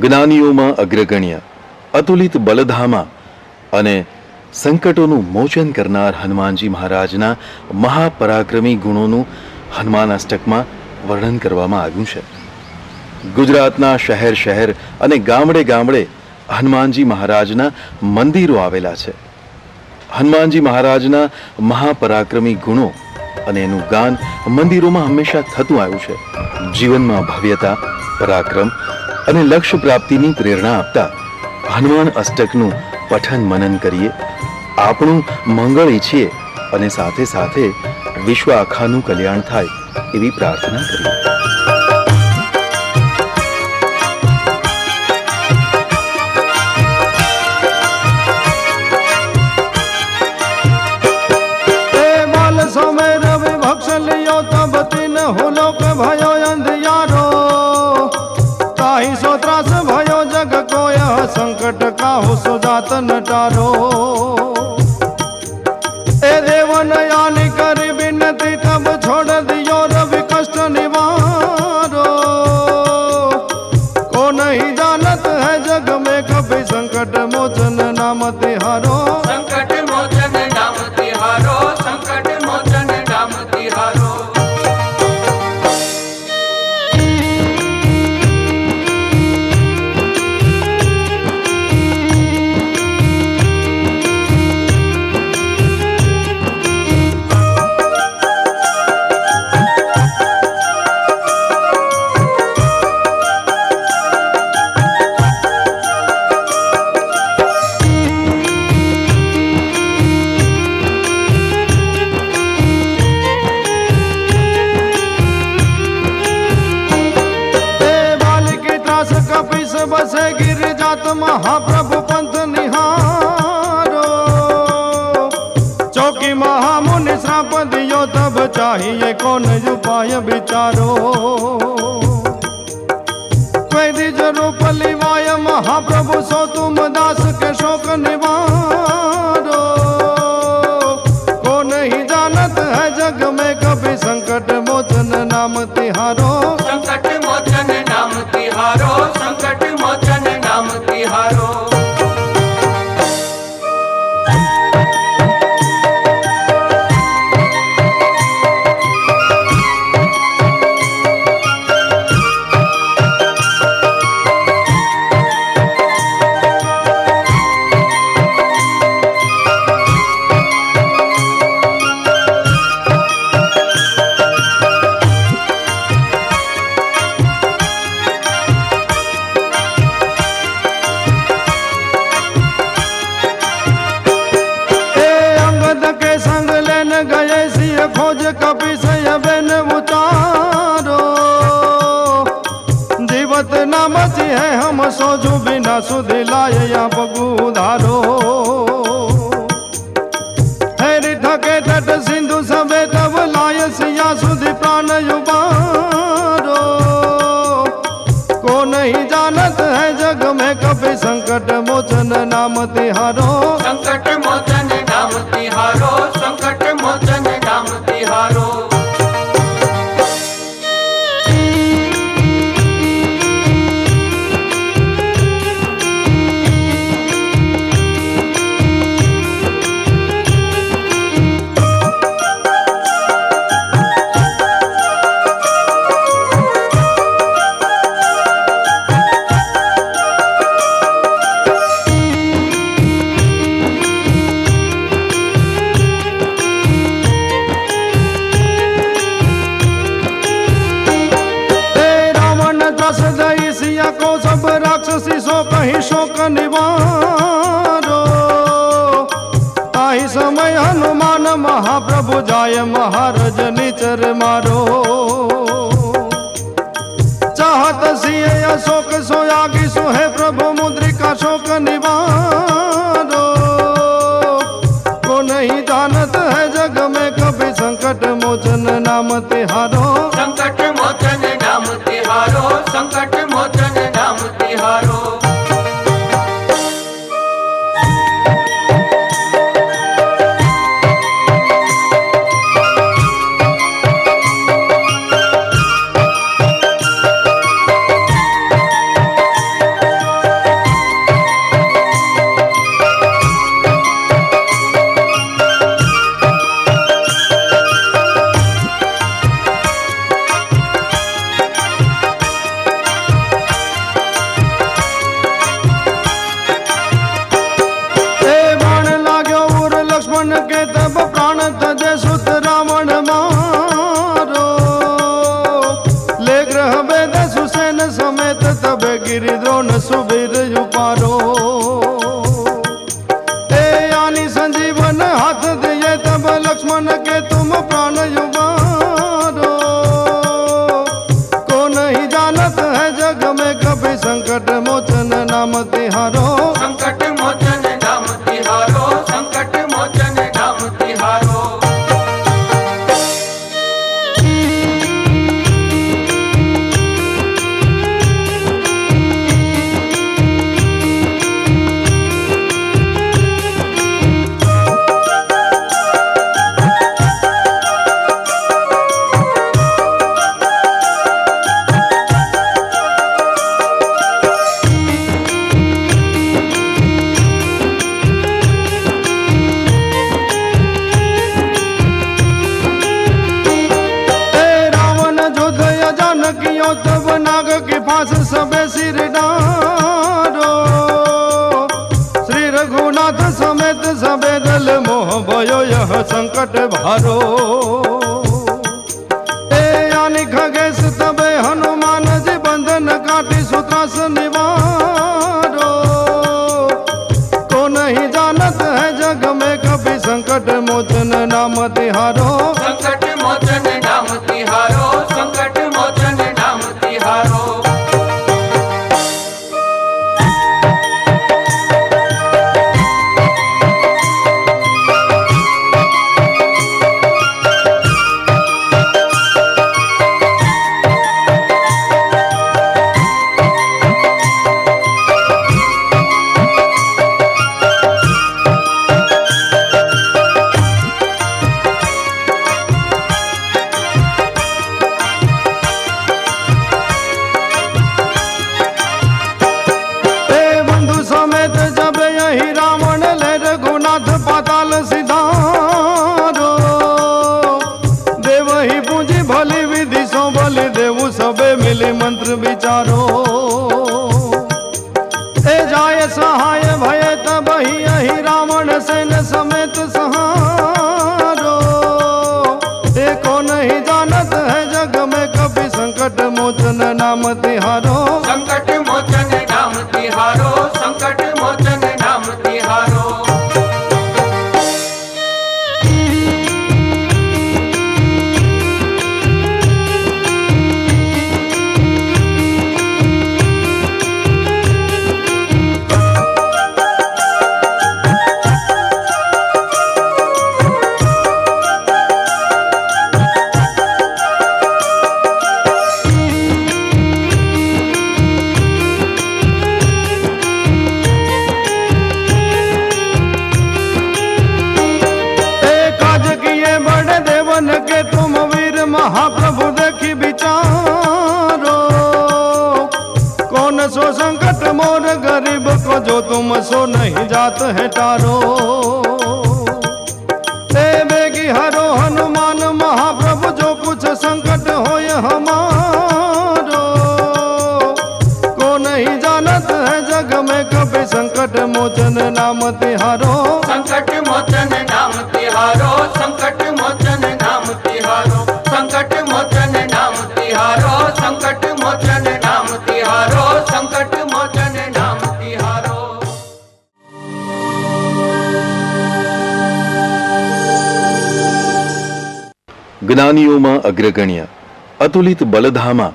જ્ઞાનીઓમાં અગ્રગણ્ય, અતુલિત બલધામા અને સંકટોનું મોચન કરનાર હનુમાનજી મહારાજના મહાપરાક્રમી ગુણોનું હનુમાન અષ્ટકમાં વર્ણન કરવામાં આવ્યું છે. ગુજરાતના શહેર શહેર અને ગામડે ગામડે હનુમાનજી મહારાજના મંદિરો આવેલા છે. હનુમાનજી મહારાજના મહાપરાક્રમી ગુણો અને એનું ગાન મંદિરોમાં હંમેશા થતું આવ્યું છે. જીવનમાં ભવ્યતા, પરાક્રમ અને લક્ષ્ય પ્રાપ્તિની પ્રેરણા આપતા હનુમાન અષ્ટકનું પઠન મનન કરીએ. આપણું મંગળ ઈચ્છીએ અને સાથે સાથે વિશ્વ આખાનું કલ્યાણ થાય એવી પ્રાર્થના કરીએ. चाहिए कौन उपाय विचारो। वैदिज रूप महाप्रभु सो तुम दास के जीवत नाम है, हम सोजू बिना सुधि लाए या बगु धारो हैरी ठके तट सिंधु सबे तब लाय सिया सुधि प्राण युबारो को नहीं जानत है जग में कभी संकट मोचन नाम तिहारो। कहीं आई समय हनुमान महाप्रभु जाय महाराज निचर मारो। चाहत सिए अशोक सोयागी सोहे प्रभु मुद्रिका शोक निवारो। पास सबे सिर डारो श्री रघुनाथ समेत सबे दल मोह भयो, यह संकट भारो। खगेश, तबे हनुमान जी बंधन काटी सूत्रास निवारो। को नहीं जानत है जग में कभी संकट मोचन नाम तिहारो। सो बलि देवु सबे मिली मंत्र विचारो। ए जाय सहाय भय तब ही रावण सेन समेत सहारो। ए को नहीं जानत है जग में कभी संकट मोचन नाम तिहारो। संकट मोचन नाम तिहारो। जात है टारो ए बेगी हरो, हनुमान महाप्रभु, जो कुछ संकट हो हमारो। को नहीं जानत है जग में कभी संकट मोचन नाम तिहारो। संकट मोचन नाम तिहारो, संकट मोचन જ્ઞાનીઓમાં અગ્રગણ્ય અતુલિત બલધામા